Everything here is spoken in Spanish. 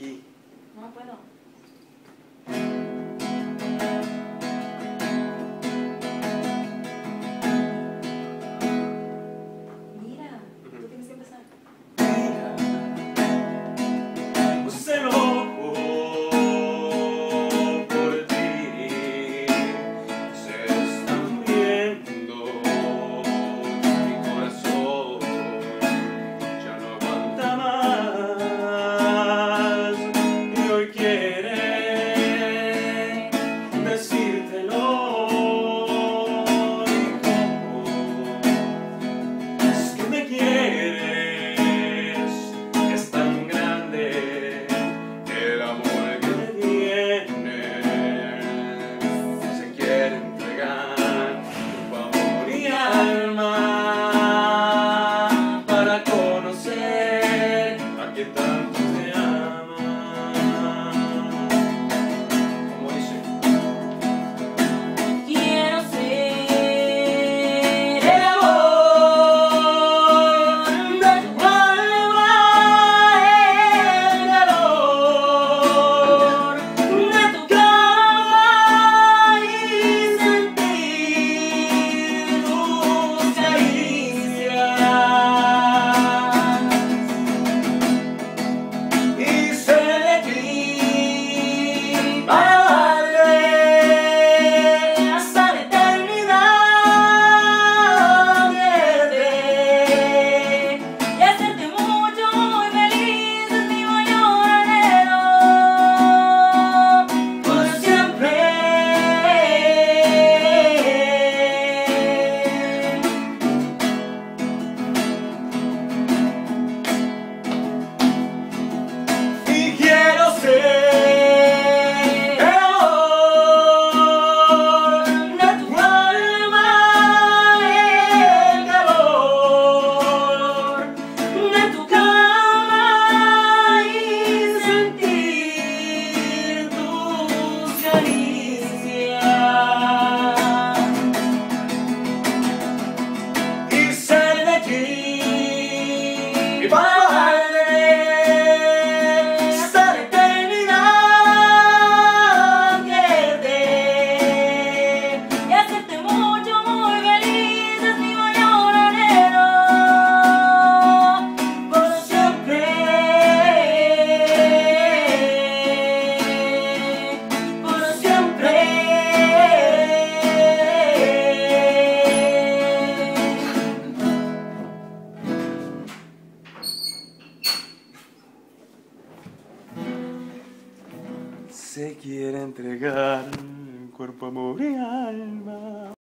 No puedo. se quiere entregar cuerpo, amor y alma.